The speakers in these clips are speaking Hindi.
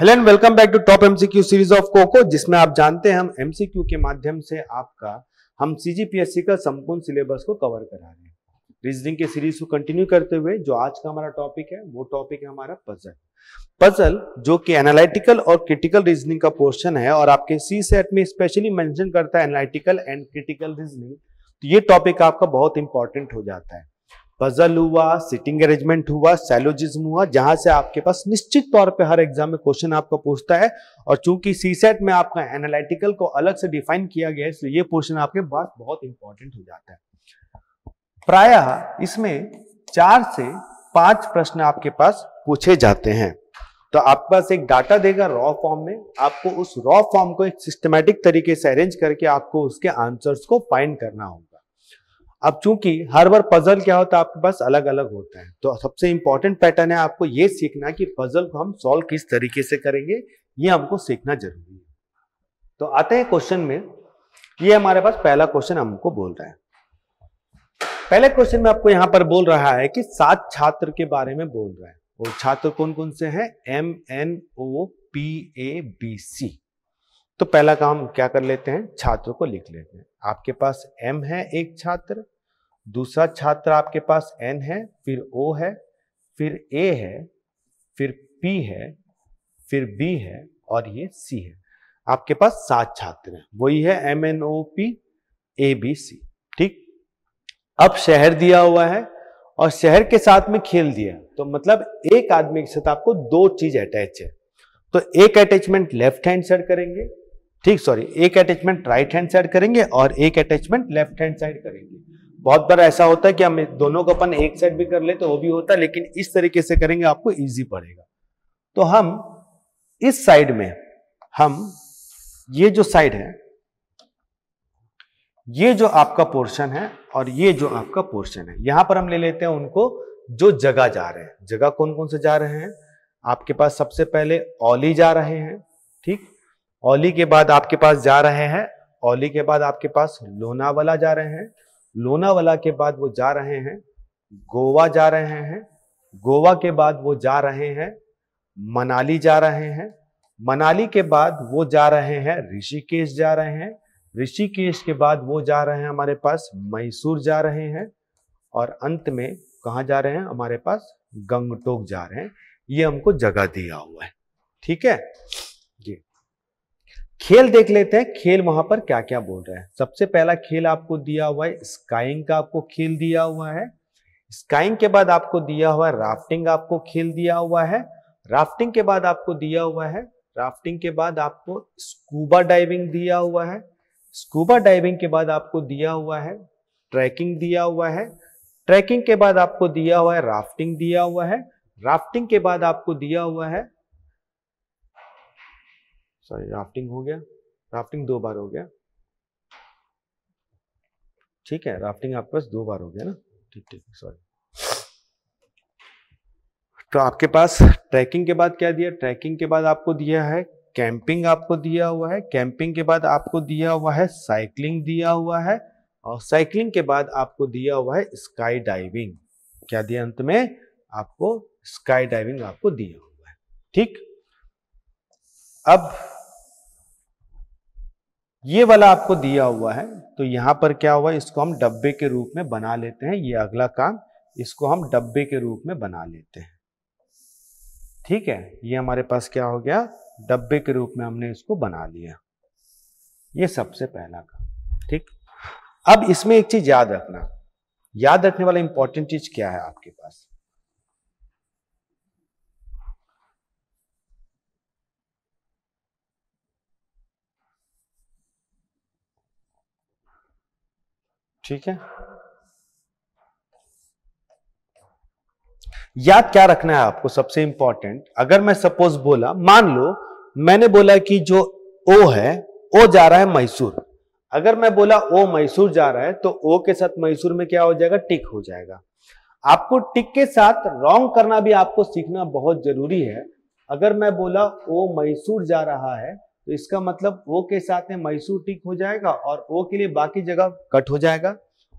Hello and welcome back to top MCQ series of cocoa, जिसमें आप जानते हैं हम एमसीक्यू के माध्यम से आपका, हम सीजीपीएससी का संपूर्ण सिलेबस को कवर करा रहे हैं। रीजनिंग के सीरीज़ को कंटिन्यू करते हुए, जो आज का हमारा टॉपिक है, वो टॉपिक है हमारा पजल पजल जो कि एनालिटिकल और क्रिटिकल रीजनिंग का पोर्शन है, और आपके सी सेट में स्पेशली मेंशन करता है एनालिटिकल एंड क्रिटिकल रीजनिंग तो ये टॉपिक आपका बहुत इंपॉर्टेंट हो जाता है। पजल हुआ सिटिंग अरेंजमेंट हुआ सैलोजिज्म हुआ, जहाँ से आपके पास निश्चित तौर पे हर एग्ज़ाम में क्वेश्चन आपको पूछता है और चूँकि सी सेट में आपका एनालिटिकल को अलग से डिफाइन किया गया है, इसलिए ये पोर्शन आपके पास बहुत इंपॉर्टेंट हो जाता है। प्राय इसमें चार से पाँच प्रश्न आपके पास पूछे जाते हैं। तो आपके पास एक डाटा देगा रॉ फॉर्म में, आपको उस रॉ फॉर्म को एक सिस्टमेटिक तरीके से अरेंज करके आपको उसके आंसर्स को फाइंड करना होगा। अब चूँकि हर बार पजल क्या होता है, आपके पास अलग अलग होता है तो सबसे इंपॉर्टेंट पैटर्न है आपको ये सीखना कि पजल को हम सॉल्व किस तरीके से करेंगे, ये हमको सीखना ज़रूरी है। तो आते हैं क्वेश्चन में, ये हमारे पास पहला क्वेश्चन हमको बोल रहा है। पहले क्वेश्चन में आपको यहाँ पर बोल रहा है कि सात छात्र के बारे में बोल रहा है, और छात्र कौन कौन से हैं? M N O P A B C तो पहला काम क्या कर लेते हैं? छात्रों को लिख लेते हैं। आपके पास एम है एक छात्र, दूसरा छात्र आपके पास एन है, फिर ओ है, फिर ए है, फिर पी है, फिर बी है और ये सी है। आपके पास सात छात्र हैं, वही है M N O P A B C ठीक? अब शहर दिया हुआ है और शहर के साथ में खेल दिया तो मतलब एक आदमी के साथ आपको दो चीज़ अटैच है तो एक अटैचमेंट लेफ़्ट हैंड साइड करेंगे ठीक सॉरी एक अटैचमेंट राइट हैंड साइड करेंगे और एक अटैचमेंट लेफ़्ट हैंड साइड करेंगे। बहुत बार ऐसा होता है कि हम दोनों को अपन एक साइड भी कर ले तो वो भी होता है, लेकिन इस तरीके से करेंगे, आपको इजी पड़ेगा। तो हम इस साइड में, हम ये जो साइड है, ये जो आपका पोर्शन है और ये जो आपका पोर्शन है, यहाँ पर हम ले लेते हैं उनको जो जगह जा रहे हैं। जगह कौन कौन से जा रहे हैं? आपके पास सबसे पहले ओली जा रहे हैं, ठीक? ओली के बाद आपके पास जा रहे हैं ओली के बाद आपके पास लोनावाला जा रहे हैं लोनावाला के बाद वो जा रहे हैं गोवा जा रहे हैं गोवा के बाद वो जा रहे हैं मनाली जा रहे हैं मनाली के बाद वो जा रहे हैं ऋषिकेश जा रहे हैं ऋषिकेश के बाद वो जा रहे हैं हमारे पास मैसूर जा रहे हैं और अंत में कहा जा रहे हैं हमारे पास गंगटोक जा रहे हैं ये हमको जगह दिया हुआ है ठीक है खेल देख लेते हैं खेल वहाँ पर क्या क्या बोल रहे हैं सबसे पहला खेल आपको दिया हुआ है स्काइंग का आपको खेल दिया हुआ है स्काइंग के बाद आपको दिया हुआ है राफ्टिंग आपको खेल दिया हुआ है राफ्टिंग के बाद आपको दिया हुआ है राफ्टिंग के बाद आपको स्कूबा डाइविंग दिया हुआ है स्कूबा डाइविंग के बाद आपको दिया हुआ है ट्रैकिंग दिया हुआ है ट्रैकिंग के बाद आपको दिया हुआ है राफ्टिंग दिया हुआ है राफ्टिंग के बाद आपको दिया हुआ है सॉरी राफ्टिंग हो गया। राफ्टिंग दो बार हो गया। ठीक है राफ्टिंग आपके पास दो बार हो गया ना? ठीक ठीक सॉरी तो आपके पास ट्रैकिंग के बाद क्या दिया? ट्रैकिंग के बाद आपको दिया है कैंपिंग आपको दिया हुआ है। कैंपिंग के बाद आपको दिया हुआ है साइकिलिंग दिया हुआ है। और साइकिलिंग के बाद आपको दिया हुआ है स्काई डाइविंग क्या दिया अंत में? आपको स्काई डाइविंग आपको दिया हुआ है। ठीक? अब ये वाला आपको दिया हुआ है तो यहाँ पर क्या हुआ, इसको हम डब्बे के रूप में बना लेते हैं, ये अगला काम, इसको हम डब्बे के रूप में बना लेते हैं। ठीक है, ये हमारे पास क्या हो गया, डब्बे के रूप में हमने इसको बना लिया। ये सबसे पहला काम, ठीक। अब इसमें एक चीज़ याद रखना, याद रखने वाला इंपॉर्टेंट चीज़ क्या है आपके पास? ठीक है? याद क्या रखना है आपको सबसे इंपॉर्टेंट अगर मैं सपोज़ बोला, मान लो, मैंने बोला कि जो ओ है ओ जा रहा है मैसूर अगर मैं बोला ओ मैसूर जा रहा है तो ओ के साथ मैसूर में क्या हो जाएगा? टिक हो जाएगा। आपको टिक के साथ रॉन्ग करना भी आपको सीखना बहुत ज़रूरी है। अगर मैं बोला ओ मैसूर जा रहा है तो इसका मतलब ओ के साथ में मैसूर टिक हो जाएगा और ओ के लिए बाकी जगह कट हो जाएगा।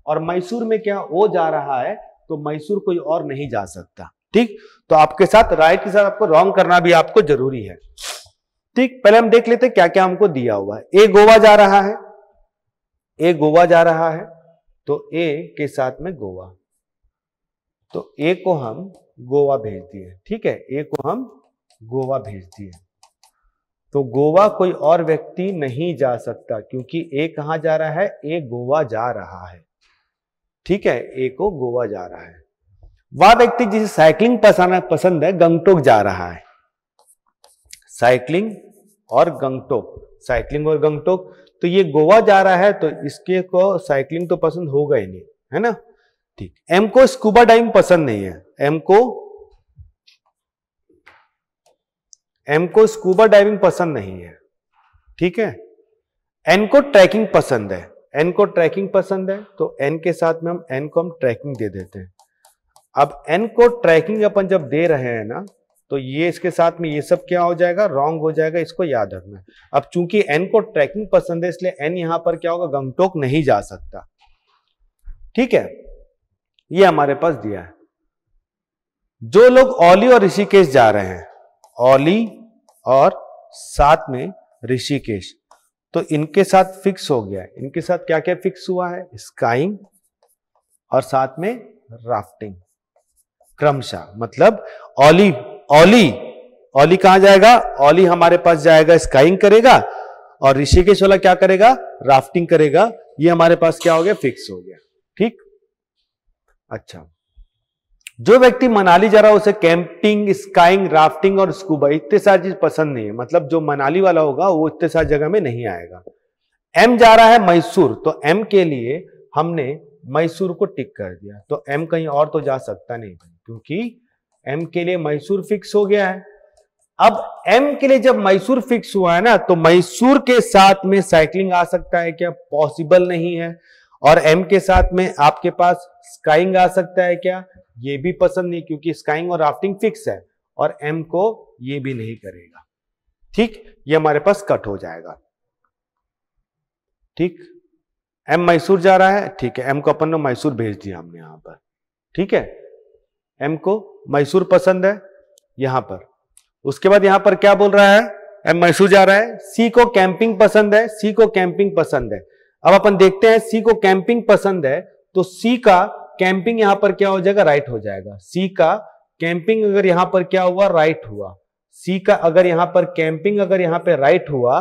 और मैसूर में क्या ओ जा रहा है तो मैसूर कोई और नहीं जा सकता। ठीक? तो आपके साथ राइट के साथ आपको रॉन्ग करना भी आपको ज़रूरी है। ठीक? पहले हम देख लेते क्या क्या हमको दिया हुआ है। ए गोवा जा रहा है। ए गोवा जा रहा है। तो ए के साथ में गोवा। तो ए को हम गोवा भेज दिए। ठीक है? ए को हम गोवा भेज दिए। तो गोवा कोई और व्यक्ति नहीं जा सकता, क्योंकि ए कहाँ जा रहा है? ए गोवा जा रहा है। ठीक है, ए को गोवा जा रहा है। वह व्यक्ति जिसे साइकिलिंग पसंद पसंद है, गंगटोक जा रहा है। साइकिलिंग और गंगटोक, साइकिलिंग और गंगटोक तो ये गोवा जा रहा है तो इसके को साइकिलिंग तो पसंद होगा ही नहीं, है ना? ठीक। एम को स्कूबा डाइविंग पसंद नहीं है। एम को एम को स्कूबा डाइविंग पसंद नहीं है। ठीक है? एन को ट्रैकिंग पसंद है। एन को ट्रैकिंग पसंद है तो एन के साथ में हम एन को हम ट्रैकिंग दे देते हैं। अब एन को ट्रैकिंग अपन जब दे रहे हैं ना तो ये इसके साथ में ये सब क्या हो जाएगा? रॉन्ग हो जाएगा, इसको याद रखना अब चूँकि एन को ट्रैकिंग पसंद है, इसलिए एन यहाँ पर क्या होगा? गंगटोक नहीं जा सकता। ठीक है? ये हमारे पास दिया है। जो लोग ओली और ऋषिकेश जा रहे हैं ओली और साथ में ऋषिकेश। तो इनके साथ फिक्स हो गया। है इनके साथ क्या क्या फिक्स हुआ है? स्काइंग और साथ में राफ्टिंग क्रमशः। मतलब ओली ओली ओली कहाँ जाएगा? ओली हमारे पास जाएगा स्काइंग करेगा और ऋषिकेश वाला क्या करेगा? राफ्टिंग करेगा। ये हमारे पास क्या हो गया? फिक्स हो गया। ठीक? अच्छा। जो व्यक्ति मनाली जा रहा है, उसे कैंपिंग, स्काइंग, राफ्टिंग और स्कूबा इतने सारी चीज़ पसंद नहीं है। मतलब जो मनाली वाला होगा, वो इतने सारी जगह में नहीं आएगा। एम जा रहा है मैसूर तो एम के लिए हमने मैसूर को टिक कर दिया। तो एम कहीं और तो जा सकता नहीं, क्योंकि एम के लिए मैसूर फिक्स हो गया है। अब एम के लिए जब मैसूर फिक्स हुआ है ना तो मैसूर के साथ में साइकिलिंग आ सकता है क्या? पॉसिबल नहीं है। और एम के साथ में आपके पास स्काइंग आ सकता है क्या? ये भी पसंद नहीं क्योंकि स्काइंग और राफ्टिंग फिक्स है और एम को ये भी नहीं करेगा। ठीक? ये हमारे पास कट हो जाएगा। ठीक? एम मैसूर जा रहा है। ठीक है एम को अपन ने मैसूर भेज दिया हमने यहाँ पर। ठीक है? एम को मैसूर पसंद है यहाँ पर। उसके बाद यहाँ पर क्या बोल रहा है? एम मैसूर जा रहा है। सी को कैंपिंग पसंद है। सी को कैंपिंग पसंद है। अब अपन देखते हैं सी को कैंपिंग पसंद है तो सी का कैंपिंग यहाँ पर क्या हो जाएगा? राइट हो जाएगा। सी का कैंपिंग अगर यहाँ पर क्या हुआ? राइट हुआ। सी का अगर यहाँ पर कैंपिंग अगर यहाँ पर राइट हुआ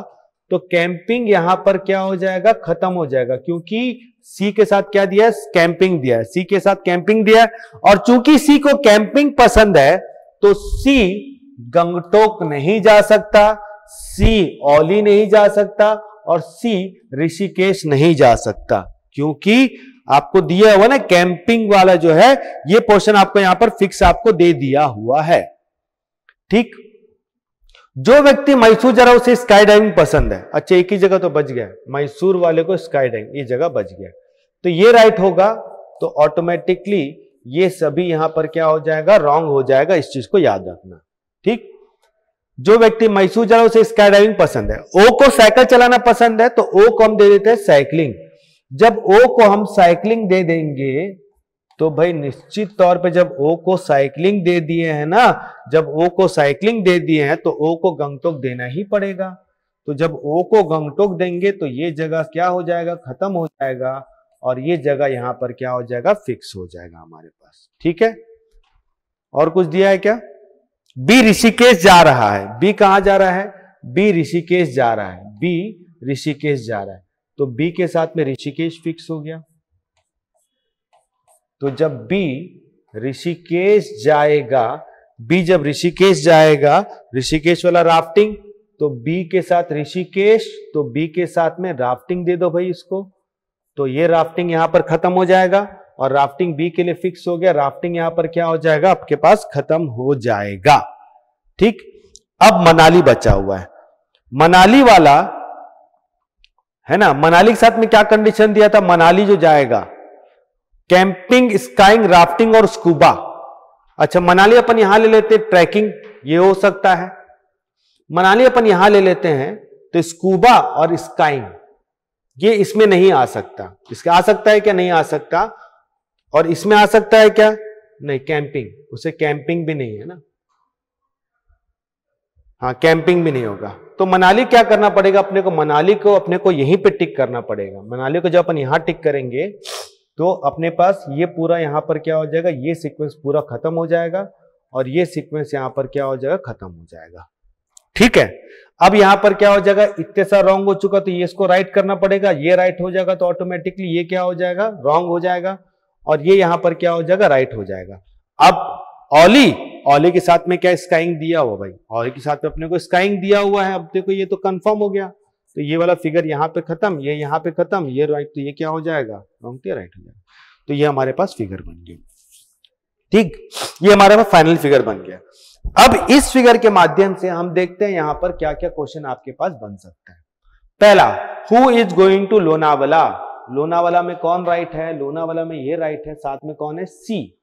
तो कैंपिंग यहाँ पर क्या हो जाएगा? खत्म हो जाएगा। क्योंकि सी के साथ क्या दिया है? कैंपिंग दिया है। सी के साथ कैंपिंग दिया है। और चूँकि सी को कैंपिंग पसंद है तो सी गंगटोक नहीं जा सकता सी ओली नहीं जा सकता, और सी ऋषिकेश नहीं जा सकता। क्योंकि आपको दिया हुआ ना कैंपिंग वाला जो है, ये पोर्शन आपको यहाँ पर फिक्स आपको दे दिया हुआ है। ठीक? जो व्यक्ति मैसूर जा रहा उसे स्काई डाइविंग पसंद है। अच्छा एक ही जगह तो बच गया। मैसूर वाले को स्काई डाइविंग ये जगह बच गया। तो ये राइट होगा तो ऑटोमेटिकली ये सभी यहाँ पर क्या हो जाएगा रॉन्ग हो जाएगा, इस चीज़ को याद रखना। ठीक? जो व्यक्ति मैसूर जा रहा है, उसे स्काई डाइविंग पसंद है। ओ को साइकिल चलाना पसंद है तो ओ को हम दे देते हैं साइकिलिंग जब ओ को हम साइकिलिंग दे देंगे तो भाई निश्चित तौर पे जब ओ को साइकिलिंग दे दिए हैं ना, जब ओ को साइकिलिंग दे दिए हैं तो ओ को गंगटोक देना ही पड़ेगा। तो जब ओ को गंगटोक देंगे तो ये जगह क्या हो जाएगा? खत्म हो जाएगा, और ये जगह यहाँ पर क्या हो जाएगा? फिक्स हो जाएगा हमारे पास। ठीक है? और कुछ दिया है क्या? बी ऋषिकेश जा रहा है। बी कहाँ जा रहा है? बी ऋषिकेश जा रहा है। बी ऋषिकेश जा रहा है। तो बी के साथ में ऋषिकेश फिक्स हो गया। तो जब बी ऋषिकेश जाएगा बी जब ऋषिकेश जाएगा, ऋषिकेश वाला राफ्टिंग तो बी के साथ ऋषिकेश तो बी के साथ में राफ्टिंग दे दो भाई इसको। तो ये राफ्टिंग यहाँ पर खत्म हो जाएगा और राफ्टिंग बी के लिए फिक्स हो गया। राफ्टिंग यहाँ पर क्या हो जाएगा? आपके पास खत्म हो जाएगा। ठीक? अब मनाली बचा हुआ है। मनाली वाला है ना? मनाली के साथ में क्या कंडीशन दिया था? मनाली जो जाएगा। कैंपिंग स्काइंग राफ्टिंग और स्कूबा अच्छा मनाली अपन यहाँ ले लेते ट्रैकिंग ये हो सकता है। मनाली अपन यहाँ ले लेते हैं तो स्कूबा और स्काइंग ये इसमें नहीं आ सकता। इसका आ सकता है क्या? नहीं आ सकता। और इसमें आ सकता है क्या? नहीं कैंपिंग उसे कैंपिंग भी नहीं है ना। हाँ कैंपिंग भी नहीं होगा। तो मनाली क्या करना पड़ेगा? अपने को मनाली को, अपने को यहीं पे टिक करना पड़ेगा। मनाली को जब अपन यहाँ टिक करेंगे तो अपने पास ये पूरा यहाँ पर क्या हो जाएगा? ये सीक्वेंस पूरा खत्म हो जाएगा और ये सीक्वेंस यहाँ पर क्या हो जाएगा? खत्म हो जाएगा। ठीक है? अब यहाँ पर क्या हो जाएगा? इतने सा रॉन्ग हो चुका तो ये इसको राइट करना पड़ेगा। ये राइट हो जाएगा तो ऑटोमेटिकली ये क्या हो जाएगा? रॉन्ग हो जाएगा और ये यहाँ पर क्या हो जाएगा? राइट हो जाएगा। अब ऑली ऑली के साथ में क्या स्काइंग दिया हुआ भाई? ऑली के साथ में अपने को स्काइंग दिया हुआ है। अब देखो ये तो कंफर्म हो गया। तो ये वाला फिगर यहाँ पे खत्म, ये यहाँ पे खत्म, ये राइट तो ये क्या हो जाएगा? रॉन्ग तो राइट हो जाएगा। तो ये हमारे पास फिगर बन गया। ठीक? ये हमारे पास फाइनल फिगर बन गया। अब इस फिगर के माध्यम से हम देखते हैं यहाँ पर क्या क्या क्वेश्चन आपके पास बन सकता है। पहला who is going to Lonavala Lonavala में कौन राइट है? लोनावाला में ये राइट है, साथ में कौन है? सी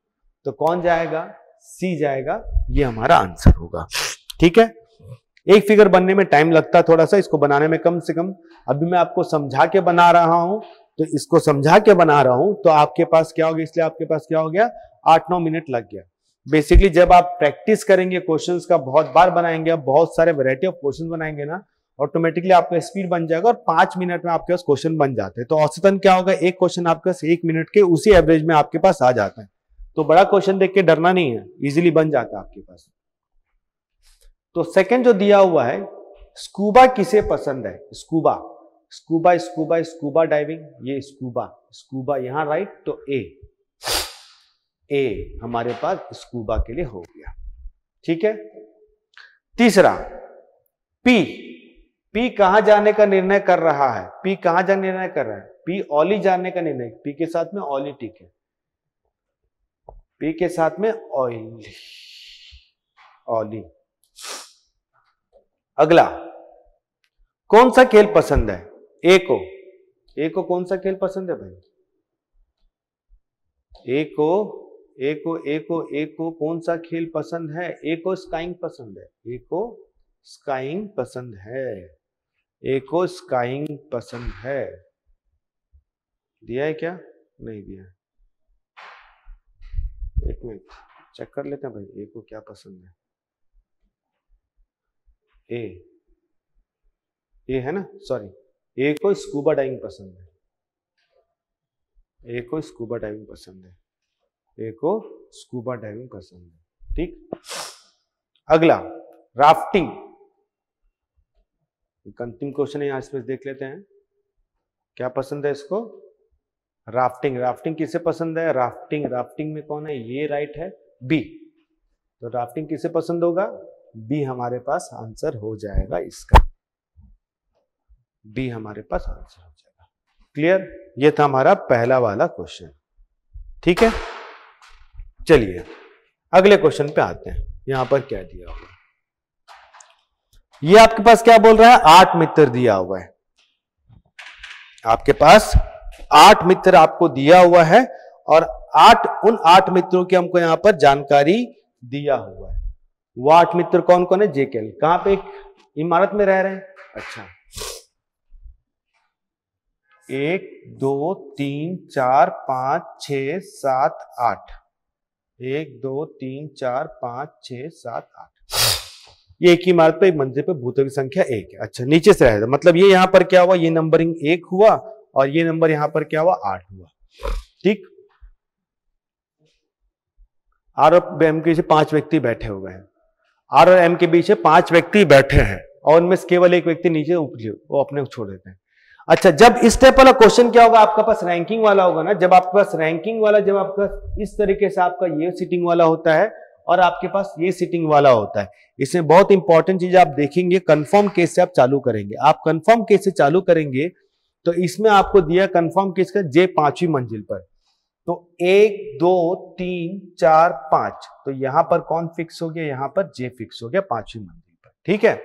तो कौन जाएगा? सी जाएगा, ये हमारा आंसर होगा। ठीक है? एक फिगर बनने में टाइम लगता है थोड़ा सा, इसको बनाने में कम से कम। अभी मैं आपको समझा के बना रहा हूँ तो इसको समझा के बना रहा हूँ तो आपके पास क्या हो गया? इसलिए आपके पास क्या हो गया? आठ नौ मिनट लग गया। बेसिकली जब आप प्रैक्टिस करेंगे क्वेश्चंस का, बहुत बार बनाएँगे, आप बहुत सारे वेराइटी ऑफ़ क्वेश्चन बनाएँगे ना ऑटोमेटिकली आपका स्पीड बन जाएगा और पाँच मिनट में आपके पास क्वेश्चन बन जाते हैं। तो औसतन क्या होगा? एक क्वेश्चन आपके पास एक मिनट के उसी एवरेज में आपके पास आ जाता है। तो बड़ा क्वेश्चन देख के डरना नहीं है इजीली बन जाता है आपके पास। तो सेकंड जो दिया हुआ है स्कूबा किसे पसंद है? Scuba scuba scuba scuba diving ये स्कूबा स्कूबा यहाँ राइट तो ए ए हमारे पास स्कूबा के लिए हो गया। ठीक है? तीसरा पी पी कहाँ जाने का निर्णय कर रहा है? पी कहाँ जाने निर्णय कर रहा है? पी ओली जाने का निर्णय पी के साथ में ओली ठीक है। पी के साथ में ऑयल ऑली अगला, कौन सा खेल पसंद है? ए को. ए को कौन सा खेल पसंद है भाई? ए को ए को ए को ए को कौन सा खेल पसंद है? ए को स्काइंग पसंद है. ए को स्काइंग पसंद है. ए को स्काइंग पसंद है. दिया है क्या? नहीं दिया एक मिनट चेक कर लेते हैं भाई ए को क्या पसंद है? ए ए है ना? सॉरी ए को स्कूबा डाइविंग पसंद है। ए को स्कूबा डाइविंग पसंद है। ए को स्कूबा डाइविंग पसंद है। ठीक? अगला राफ्टिंग अंतिम क्वेश्चन है, यहाँ इसमें देख लेते हैं। क्या पसंद है इसको? राफ्टिंग राफ्टिंग किसे पसंद है? राफ्टिंग राफ्टिंग में कौन है? ये राइट है बी तो राफ्टिंग किसे पसंद होगा? बी हमारे पास आंसर हो जाएगा इसका। बी हमारे पास आंसर हो जाएगा। क्लियर ये था हमारा पहला वाला क्वेश्चन ठीक है? चलिए, अगले क्वेश्चन पे आते हैं। यहाँ पर क्या दिया हुआ ये आपके पास क्या बोल रहा है? आठ मित्र दिया हुआ है। आपके पास आठ मित्र आपको दिया हुआ है और आठ, उन आठ मित्रों की हमको यहाँ पर जानकारी दिया हुआ है। वो आठ मित्र कौन कौन है? जेकेल। कहाँ पे इमारत में रह रहे हैं? अच्छा। एक, दो, तीन, चार, पाँच छ सात, आठ। एक, दो, तीन, चार, पाँच छ सात, आठ। ये एक इमारत पे, एक मंजिल पे भूतों की संख्या एक है। अच्छा नीचे से रहेगा मतलब ये यहाँ पर क्या हुआ? ये नंबरिंग एक हुआ और ये नंबर यहाँ पर क्या हुआ? आठ हुआ। ठीक? आर और एम के पाँच व्यक्ति बैठे हुए हैं। आर और एम के पीछे पाँच व्यक्ति बैठे हैं और उनमें केवल एक व्यक्ति नीचे उपले वो अपने को छोड़ देते हैं। अच्छा जब इस टाइप वाला क्वेश्चन क्या होगा? आपका पास रैंकिंग वाला होगा ना? जब आपके पास रैंकिंग वाला, जब आपका इस तरीके से आपका ये सीटिंग वाला होता है और आपके पास ये सीटिंग वाला होता है, इसमें बहुत इंपॉर्टेंट चीज़ आप देखेंगे कंफर्म केस से आप चालू करेंगे। आप कंफर्म केस से चालू करेंगे तो इसमें आपको दिया कंफर्म किसका? जे पांचवी मंजिल पर। तो एक, दो, तीन, चार, पाँच। तो यहाँ पर कौन फिक्स हो गया? यहाँ पर जे फिक्स हो गया पांचवी मंजिल पर। ठीक है?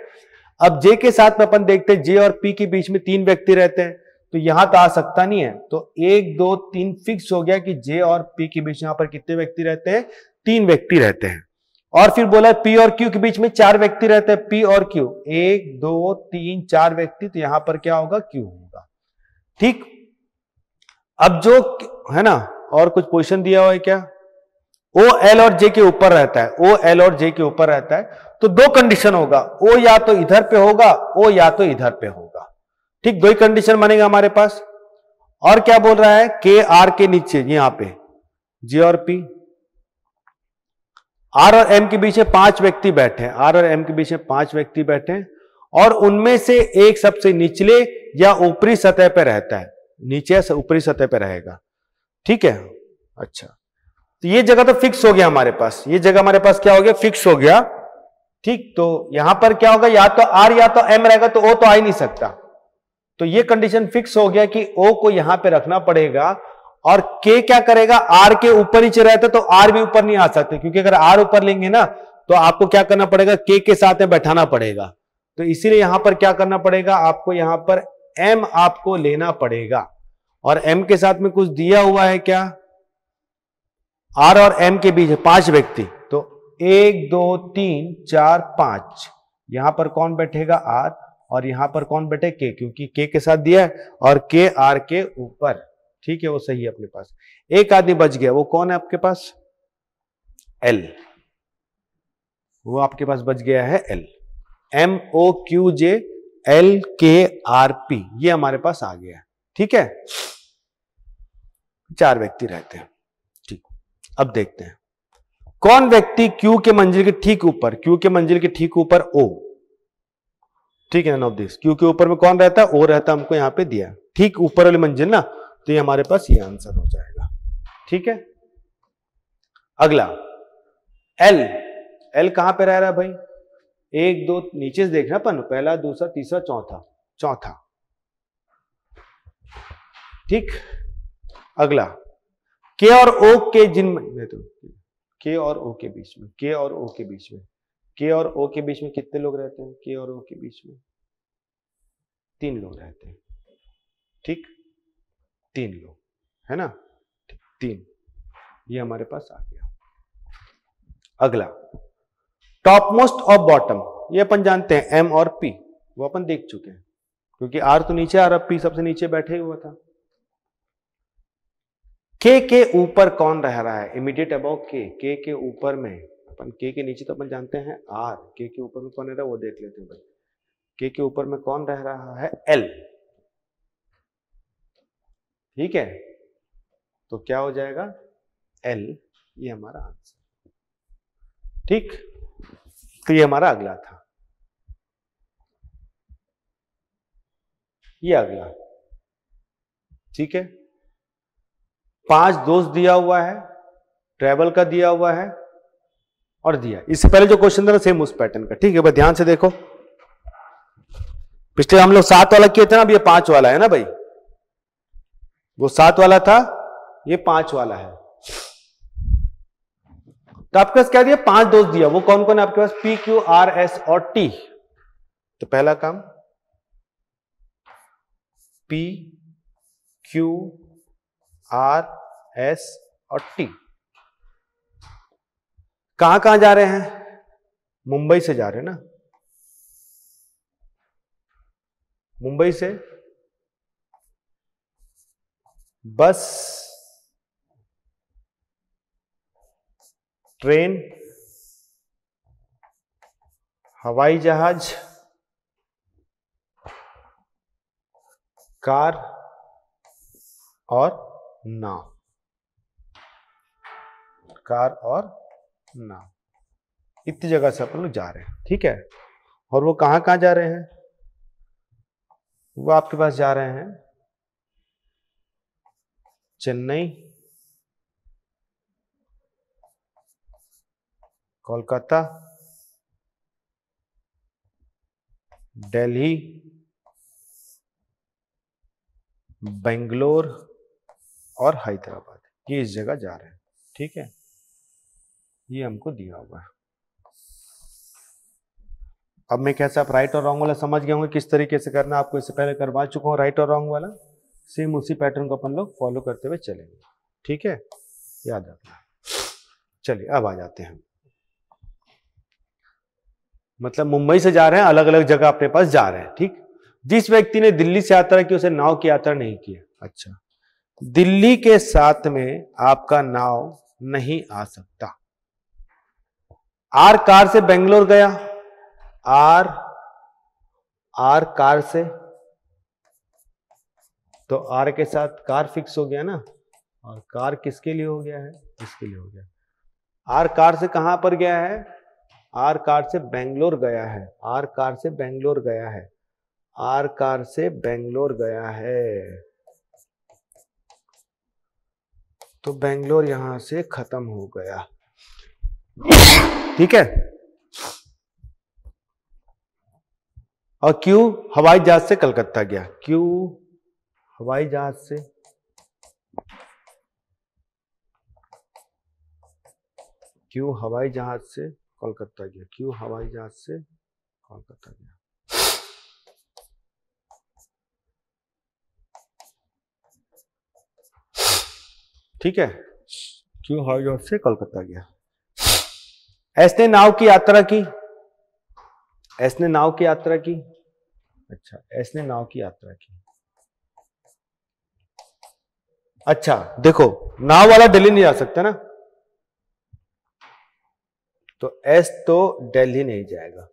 अब जे के साथ में अपन देखते हैं जे और पी के बीच में तीन व्यक्ति रहते हैं। तो यहाँ तो आ सकता नहीं है। तो एक, दो, तीन फिक्स हो गया कि जे और पी के बीच यहाँ पर कितने व्यक्ति रहते हैं? तीन व्यक्ति रहते हैं। और फिर बोला पी और क्यू के बीच में चार व्यक्ति रहते हैं। पी और क्यू एक, दो, तीन, चार व्यक्ति तो यहाँ पर क्या होगा? क्यू होगा। ठीक? अब जो, है ना? और कुछ पोजीशन दिया हुआ है क्या? ओ एल और जे के ऊपर रहता है। ओ एल और जे के ऊपर रहता है। तो दो कंडीशन होगा। ओ या तो इधर पे होगा ओ या तो इधर पे होगा। ठीक? दो ही कंडीशन बनेगा हमारे पास। और क्या बोल रहा है? के आर के नीचे, यहाँ पे। जे और पी आर और एम के बीच में पाँच व्यक्ति बैठे आर और एम के बीच में पाँच व्यक्ति बैठे और उनमें से एक सबसे निचले या ऊपरी सतह पर रहता है। नीचे से ऊपरी सतह पर रहेगा। ठीक है? अच्छा। तो ये जगह तो फिक्स हो गया हमारे पास। ये जगह हमारे पास क्या हो गया? फिक्स हो गया। ठीक? तो यहाँ पर क्या होगा? या तो आर या तो एम रहेगा तो ओ तो आ ही नहीं सकता। तो ये कंडीशन फिक्स हो गया कि ओ को यहाँ पे रखना पड़ेगा और के क्या करेगा? आर के ऊपर नीचे रहता तो आर भी ऊपर नहीं आ सकते। क्योंकि अगर आर ऊपर लेंगे ना तो आपको क्या करना पड़ेगा? के के साथ में बैठाना पड़ेगा। तो इसीलिए यहाँ पर क्या करना पड़ेगा? आपको यहाँ पर एम आपको लेना पड़ेगा। और एम के साथ में कुछ दिया हुआ है क्या? आर और एम के बीच पाँच व्यक्ति। तो एक, दो, तीन, चार, पाँच। यहाँ पर कौन बैठेगा? आर और यहाँ पर कौन बैठे? के क्योंकि के के साथ दिया है और के आर के ऊपर। ठीक है, वो सही है अपने पास। एक आदमी बच गया। वो कौन है आपके पास? एल वो आपके पास बच गया है L M O Q J L K R P ये हमारे पास आ गया ठीक है? चार व्यक्ति रहते हैं। ठीक। अब देखते हैं। कौन व्यक्ति क्यू के मंजिल के ठीक ऊपर क्यू के मंजिल के ठीक ऊपर ओ ठीक है ऑफ़ दिस क्यू के ऊपर में कौन रहता है? ओ रहता है हमको यहाँ पे दिया ठीक ऊपर वाली मंजिल ना तो ये हमारे पास ये आंसर हो जाएगा। ठीक है? अगला। एल एल कहाँ पे रह रहा है भाई? एक, दो, नीचे से देखना पन पहला, दूसरा, तीसरा, चौथा। चौथा। ठीक? अगला। के और ओ के जिन तो के और ओ के बीच में, के और ओ के बीच में। के और ओ के बीच में कितने लोग रहते हैं? के और ओ के बीच में तीन लोग रहते हैं। ठीक? तीन लोग, है ना? तीन। ये हमारे पास आ गया। अगला। टॉप मोस्ट और बॉटम। ये अपन जानते हैं, एम और पी। वो अपन देख चुके हैं। क्योंकि आर तो नीचे, आर पी सबसे नीचे बैठे हुआ था। के के ऊपर कौन रह रहा है? इमीडिएट अबाउ के के के ऊपर में, अपन के के नीचे तो अपन जानते हैं आर के के ऊपर में कौन रह रहा है? वो देख लेते हैं भाई। के के ऊपर में कौन रह रहा है? एल ठीक है? तो क्या हो जाएगा? एल ये हमारा आंसर ठीक? तो ये हमारा अगला था। ये अगला। ठीक है? पाँच दोस्त दिया हुआ है, ट्रेवल का दिया हुआ है और दिया। इससे पहले जो क्वेश्चन था सेम उस पैटर्न का। ठीक है भाई ध्यान से देखो। पिछले हम लोग सात वाला किए थे ना, अब ये पाँच वाला है ना भाई? वो सात वाला था, ये पाँच वाला है। तो आपके पास क्या दिया? पाँच दोस्त दिया। वो कौन कौन है आपके पास? पी क्यू आर एस और टी तो पहला काम पी क्यू आर एस और टी कहाँ कहाँ जा रहे हैं? मुंबई से जा रहे हैं ना? मुंबई से बस, ट्रेन, हवाई जहाज़ कार और नाव कार और नाव इतनी जगह से अपन लोग जा रहे हैं, ठीक है? और वो कहाँ कहाँ जा रहे हैं? वो आपके पास जा रहे हैं चेन्नई, कोलकाता, दिल्ली बेंगलोर और हैदराबाद, ये इस जगह जा रहे हैं, ठीक है? ये हमको दिया हुआ है। अब मैं कैसे, आप राइट और रॉन्ग वाला समझ गए होंगे किस तरीके से करना, आपको इससे पहले करवा चुका हूँ राइट और रॉन्ग वाला। सेम उसी पैटर्न को अपन लोग फॉलो करते हुए चलेंगे, ठीक है? याद रखना। चलिए, अब आ जाते हैं। मतलब मुंबई से जा रहे हैं अलग अलग जगह अपने पास जा रहे हैं, ठीक? जिस व्यक्ति ने दिल्ली से यात्रा की उसे नाव की यात्रा नहीं किया। अच्छा। दिल्ली के साथ में आपका नाव नहीं आ सकता। आर कार से बेंगलोर गया। आर आर कार से। तो आर के साथ कार फिक्स हो गया ना? और कार किसके लिए हो गया है? इसके लिए हो गया। आर कार से कहाँ पर गया है? आर कार से बेंगलोर गया है। आर कार से बेंगलोर गया है। आर कार से बेंगलोर गया है। तो बेंगलोर यहाँ से खत्म हो गया। ठीक है? और क्यू? हवाई जहाज़ से कलकत्ता गया। क्यू? हवाई जहाज़ से। क्यू? हवाई जहाज़ से कोलकाता गया। क्यू? हवाई जहाज़ से कोलकाता गया। ठीक है? क्यू? हवाई जहाज़ से कोलकाता गया। एस ने नाव की यात्रा की। एस ने नाव की यात्रा की। अच्छा एस ने नाव की यात्रा की। अच्छा देखो, नाव वाला दिल्ली नहीं जा सकता ना? तो एस तो दिल्ली नहीं जाएगा।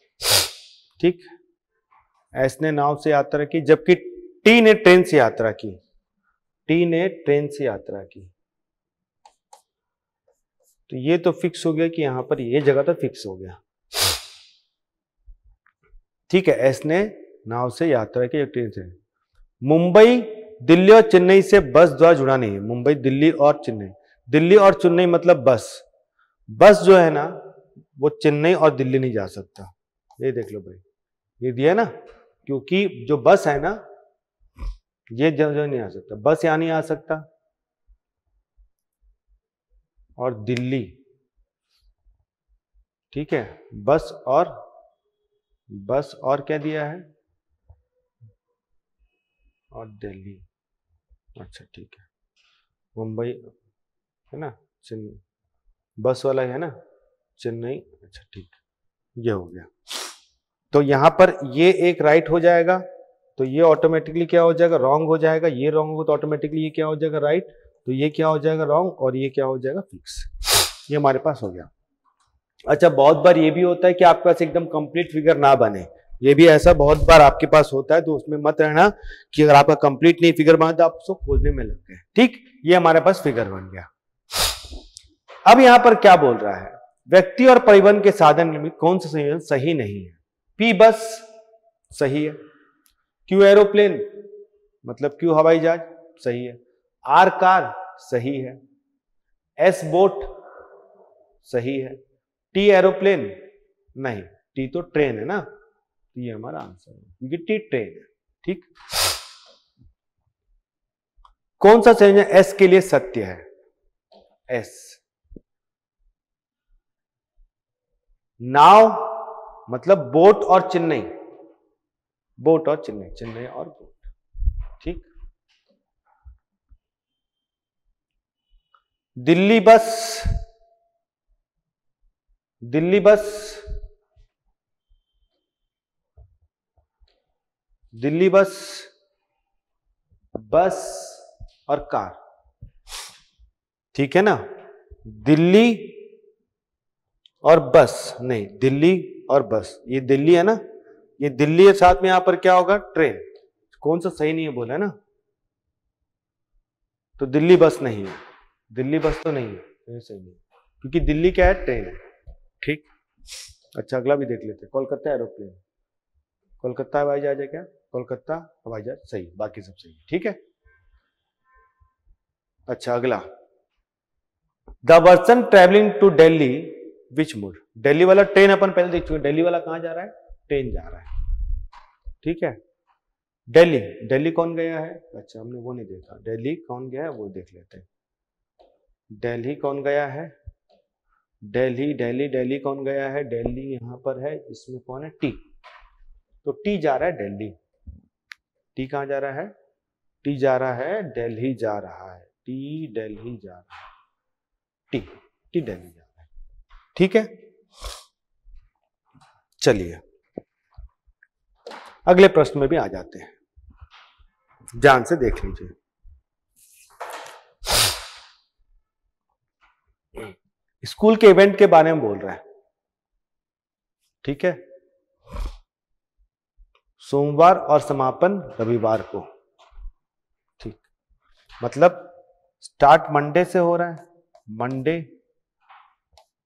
ठीक? एस ने नाव से यात्रा की, जबकि टी ने ट्रेन से यात्रा की। टी ने ट्रेन से यात्रा की। तो ये तो फिक्स हो गया कि यहाँ पर ये जगह तो फिक्स हो गया। ठीक है एस ने नाव से यात्रा की ट्रेन से। मुंबई, दिल्ली और चेन्नई से बस द्वारा जुड़ा नहीं है। मुंबई, दिल्ली और चेन्नई। दिल्ली और चेन्नई मतलब बस। बस जो है ना, वो चेन्नई और दिल्ली नहीं जा सकता। ये देख लो भाई। ये दिया ना, क्योंकि जो बस है ना, ये जगह नहीं आ सकता। बस यहाँ नहीं आ सकता। और दिल्ली। ठीक है? बस और बस और क्या दिया है? और दिल्ली। अच्छा ठीक है। मुंबई, है ना? चेन्नई बस वाला है ना? चेन्नई। अच्छा ठीक। ये हो गया। तो यहाँ पर ये एक राइट हो जाएगा तो ये ऑटोमेटिकली क्या हो जाएगा? रॉन्ग हो जाएगा। ये रॉन्ग हो तो ऑटोमेटिकली ये क्या हो जाएगा? राइट तो ये क्या हो जाएगा रॉन्ग और ये क्या हो जाएगा फिक्स ये हमारे पास हो गया। अच्छा बहुत बार ये भी होता है कि आपके पास एकदम कंप्लीट फिगर ना बने। ये भी ऐसा बहुत बार आपके पास होता है तो उसमें मत रहना कि अगर आपका कंप्लीट नहीं फिगर बना तो आप उसको खोजने में लग गए। ठीक? ये हमारे पास फिगर बन गया। अब यहाँ पर क्या बोल रहा है? व्यक्ति और परिवहन के साधन कौन सा संयोजन सही नहीं है? पी बस सही है। क्यू एरोप्लेन मतलब क्यू हवाई जहाज़, सही है। आर कार सही है, एस बोट सही है, टी एरोप्लेन नहीं, टी तो ट्रेन है ना? तो ये हमारा आंसर है, क्योंकि टी ट्रेन है, ठीक? कौन सा संयोजन एस के लिए सत्य है? एस। नाव मतलब बोट और चेन्नई, बोट और चेन्नई चेन्नई और बोट, ठीक? दिल्ली बस दिल्ली बस दिल्ली बस बस और कार। ठीक है ना? दिल्ली और बस, नहीं, दिल्ली और बस। ये दिल्ली है ना? ये दिल्ली के साथ में यहाँ पर क्या होगा? ट्रेन। कौन सा सही नहीं है बोला ना? तो दिल्ली बस नहीं है। दिल्ली बस तो नहीं है। सही नहीं। क्योंकि दिल्ली क्या है? ट्रेन है। ठीक। अच्छा अगला भी देख लेते हैं। कोलकाता एरोप्लेन। कोलकाता हवाई जहाज़ है क्या? कोलकाता हवाई जहाज़ सही बाकी सब सही। ठीक है? अच्छा अगला। The version travelling to Delhi which mode Delhi वाला ट्रेन अपन पहले देख चुके दिल्ली वाला कहाँ जा रहा है? ट्रेन जा रहा है। ठीक है? दिल्ली दिल्ली कौन गया है? अच्छा हमने वो नहीं देखा। दिल्ली कौन गया है? वो देख लेते हैं। दिल्ली कौन गया है? दिल्ली दिल्ली दिल्ली कौन गया है? दिल्ली यहाँ पर है, इसमें कौन है? टी। तो टी जा रहा है दिल्ली। टी कहाँ जा रहा है? टी जा रहा है, दिल्ली जा रहा है। टी, दिल्ली जा रहा है। टी टी दिल्ली जा रहा है। ठीक है? चलिए। अगले प्रश्न में भी आ जाते हैं। ध्यान से देख लीजिए। स्कूल के इवेंट के बारे में बोल रहा है। ठीक है? सोमवार और समापन रविवार को। ठीक। मतलब स्टार्ट मंडे से हो रहा है। Monday,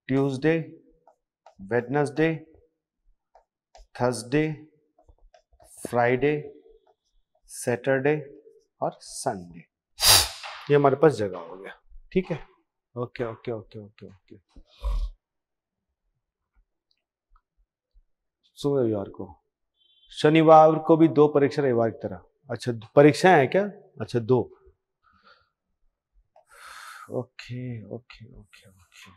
Tuesday, Wednesday, Thursday, Friday, Saturday और संडे। ये हमारे पास जगह हो गया। ठीक है? Okay okay okay okay okay so रविवार को। शनिवार को भी दो परीक्षा रविवार की तरह। अच्छा परीक्षाएँ हैं क्या? अच्छा दो। ओके ओके ओके ओके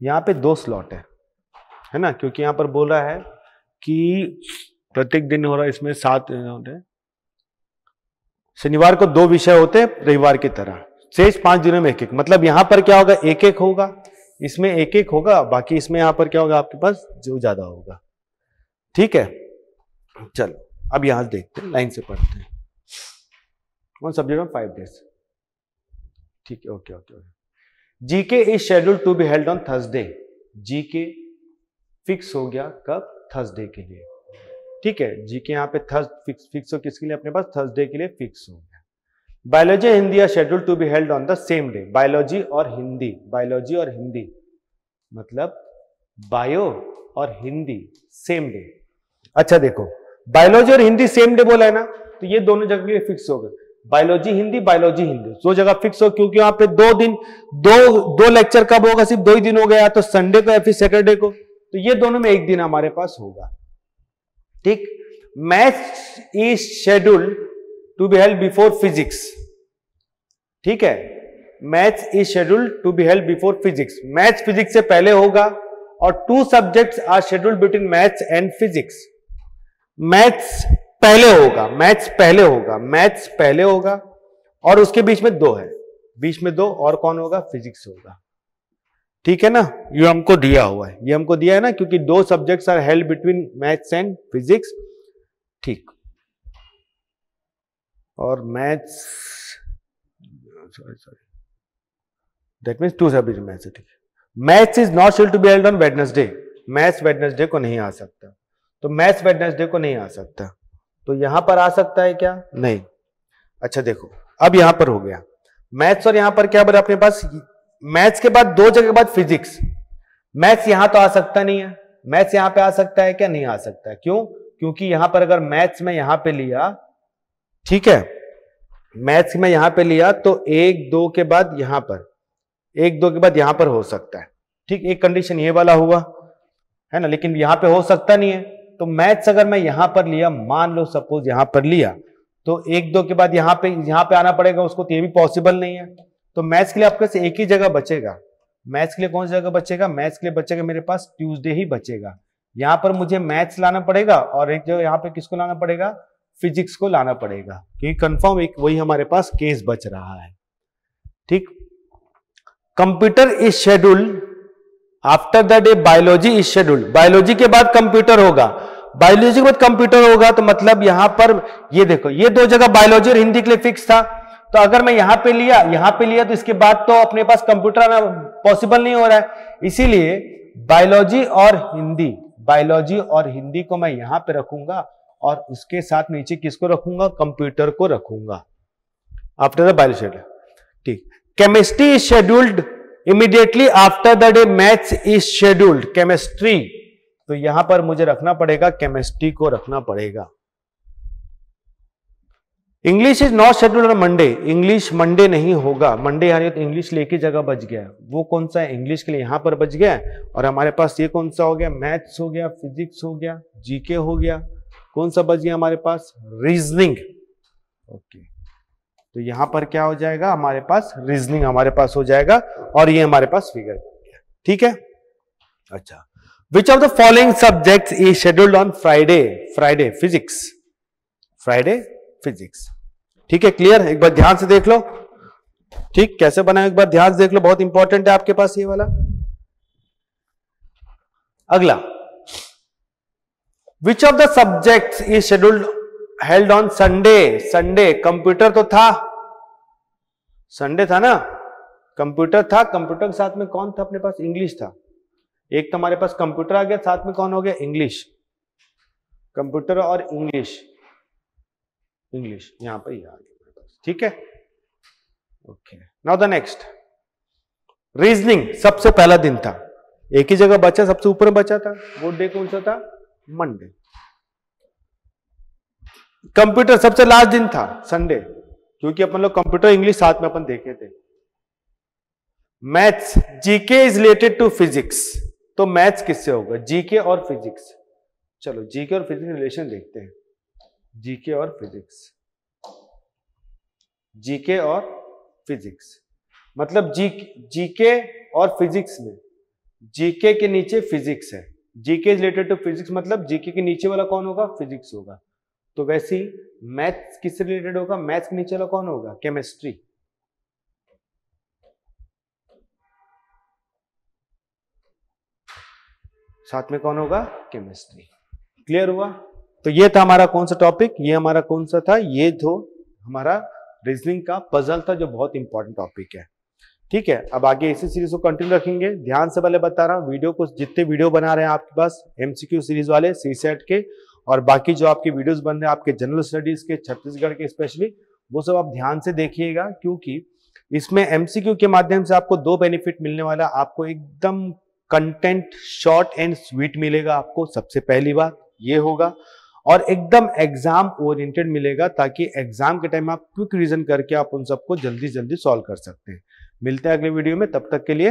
यहाँ पे दो स्लॉट है। है ना? क्योंकि यहाँ पर बोल रहा है कि प्रत्येक दिन हो रहा है, इसमें सात होते हैं। शनिवार को दो विषय होते हैं, रविवार की तरह। शेष पाँच दिनों में एक एक। मतलब यहाँ पर क्या होगा? एक एक होगा। इसमें एक एक होगा, बाकी इसमें यहाँ पर क्या होगा आपके पास? जो ज़्यादा होगा। ठीक है? चलो, अब यहाँ देखते हैं, लाइन से पढ़ते हैं। One subject on five days ठीक है okay okay okay GK is schedule to be held on Thursday GK fix हो गया कब? थर्सडे के लिए। ठीक है जी के यहाँ पे थर्स, फिक्स फिक्स हो किसके लिए? अपने पास थर्सडे के लिए फिक्स हो गया। Biology Hindi are schedule to be held on the same day biology और हिंदी, बायोलॉजी और हिंदी मतलब बायो और हिंदी सेम डे अच्छा देखो, बायोलॉजी और हिंदी सेम डे बोला है ना तो ये दोनों जगह के लिए फिक्स हो गए। बायोलॉजी हिंदी बायोलॉजी हिंदी, दो जगह फिक्स हो, क्योंकि वहाँ पे दो दिन, दो दो लेक्चर कब होगा? सिर्फ़ दो ही दिन हो गया तो संडे को या फिर सैटरडे को? तो ये दोनों में एक दिन हमारे पास होगा। ठीक? Maths is schedule to be held before physics ठीक है? Maths is schedule to be held before physics maths physics से पहले होगा और two subjects are schedule between maths and physics maths पहले होगा मैथ्स पहले होगा मैथ्स पहले होगा और उसके बीच में दो है। बीच में दो और कौन होगा? फिजिक्स होगा। ठीक है ना? ये हमको दिया हुआ है। ये हमको दिया है ना क्योंकि दो subjects are held between maths and physics ठीक। और maths sorry sorry that means two subject maths ठीक। है maths is not shall to be held on Wednesday maths Wednesday को नहीं आ सकता। तो मैथ्स वेडनेसडे को नहीं आ सकता। तो यहाँ पर आ सकता है क्या? नहीं। अच्छा देखो, अब यहाँ पर हो गया। मैथ्स और यहाँ पर क्या बोले अपने पास? मैथ्स के बाद दो जगह के बाद फिजिक्स। मैथ्स यहाँ तो आ सकता नहीं है। मैथ्स यहाँ पे आ सकता है क्या? नहीं आ सकता। क्यों? क्योंकि यहाँ पर अगर मैथ्स में यहाँ पे लिया, ठीक है? मैथ्स में यहाँ पे लिया तो एक, दो के बाद यहाँ पर, एक, दो के बाद यहाँ पर हो सकता है। ठीक, एक कंडीशन ये वाला हुआ, है ना? लेकिन यहाँ पे हो सकता नहीं है। तो मैथ्स अगर मैं यहाँ पर लिया, मान लो सपोज़ यहाँ पर लिया तो एक, दो के बाद यहाँ पे यहाँ पे आना पड़ेगा, उसको तो ये भी पॉसिबल नहीं है। तो मैथ्स के लिए आपके एक ही जगह बचेगा। मैथ्स के लिए कौन सी जगह बचेगा? मैथ्स के लिए बचेगा मेरे पास ट्यूसडे ही बचेगा। यहाँ पर मुझे मैथ्स लाना पड़ेगा और एक जगह यहाँ पे किसको लाना पड़ेगा? फिजिक्स को लाना पड़ेगा। क्योंकि कंफर्म एक वही हमारे पास केस बच रहा है। ठीक? Computer is schedule after the day biology is schedule biology के बाद कंप्यूटर होगा। बायोलॉजी के बाद कंप्यूटर होगा तो मतलब यहाँ पर ये देखो, ये दो जगह बायोलॉजी और हिंदी के लिए फिक्स था। तो अगर मैं यहाँ पे लिया, यहाँ पे लिया तो इसके बाद तो अपने पास कंप्यूटर आना पॉसिबल नहीं हो रहा है। इसीलिए बायोलॉजी और हिंदी बायोलॉजी और हिंदी को मैं यहाँ पे रखूँगा और उसके साथ नीचे किसको रखूँगा? कंप्यूटर को रखूँगा। आफ्टर द बायोलॉजी ठीक। Chemistry is scheduled immediately after the day maths is scheduled chemistry तो यहाँ पर मुझे रखना पड़ेगा केमिस्ट्री को रखना पड़ेगा। English is not schedule on Monday English Monday नहीं होगा। मंडे यानी तो इंग्लिश लेके जगह बच गया। वो कौन सा है? इंग्लिश के लिए यहाँ पर बच गया। और हमारे पास ये कौन सा हो गया? मैथ्स हो गया फिजिक्स हो गया जीके हो गया। कौन सा बच गया हमारे पास? रीजनिंग ओके तो यहाँ पर क्या हो जाएगा? हमारे पास रीजनिंग हमारे पास हो जाएगा और ये हमारे पास फिगर ठीक है? अच्छा। Which of the following subject is scheduled on Friday Friday physics Friday physics ठीक है क्लियर एक बार ध्यान से देख लो। ठीक, कैसे बना एक बार ध्यान से देख लो, बहुत इंपॉर्टेंट है आपके पास ये वाला। अगला। Which of the subject is scheduled held on Sunday Sunday computer तो था। संडे था ना? कंप्यूटर था। कंप्यूटर के साथ में कौन था अपने पास? इंग्लिश था। एक तो हमारे पास कंप्यूटर आ गया, साथ में कौन हो गया? इंग्लिश कंप्यूटर और इंग्लिश इंग्लिश यहाँ पर ही आ गया ठीक है? Okay now the next reasoning सबसे पहला दिन था। एक ही जगह बचा, सबसे ऊपर बचा था। वो डे कौन सा था? मंडे कंप्यूटर सबसे लास्ट दिन था संडे क्योंकि अपन लोग कंप्यूटर इंग्लिश साथ में अपन देखे थे। Maths GK is related to physics तो मैथ्स किससे होगा? जीके और फिजिक्स चलो जीके और फिजिक्स रिलेशन देखते हैं। जीके और फिजिक्स। जीके और फिजिक्स। मतलब जी, जीके और फिजिक्स में। जीके के नीचे फिजिक्स है। GK is related to physics मतलब जीके के नीचे वाला कौन होगा? फिजिक्स होगा। तो वैसे ही मैथ्स किससे रिलेटेड होगा? मैथ्स के नीचे वाला कौन होगा? केमिस्ट्री साथ में कौन होगा? केमिस्ट्री क्लियर हुआ? तो ये था हमारा कौन सा टॉपिक ये हमारा कौन सा था? ये तो हमारा रीजनिंग का पजल था जो बहुत इंपॉर्टेंट टॉपिक है। ठीक है, अब आगे इसी सीरीज़ को कंटिन्यू रखेंगे। ध्यान से पहले बता रहा हूँ वीडियो को जितने वीडियो बना रहे हैं आपके पास एमसीक्यू सीरीज़ वाले सी सेट के, और बाकी जो आपके वीडियोस बन रहे हैं आपके जनरल स्टडीज़ के, छत्तीसगढ़ के स्पेशली वो सब आप ध्यान से देखिएगा, क्योंकि इसमें एमसीक्यू के माध्यम से आपको दो बेनिफिट मिलने वाला आपको एकदम कंटेंट शॉर्ट एंड स्वीट मिलेगा आपको, सबसे पहली बात ये होगा। और एकदम एग्ज़ाम ओरिएंटेड मिलेगा ताकि एग्ज़ाम के टाइम आप क्विक रीजन करके आप उन सबको जल्दी जल्दी सॉल्व कर सकते हैं। मिलते हैं अगले वीडियो में, तब तक के लिए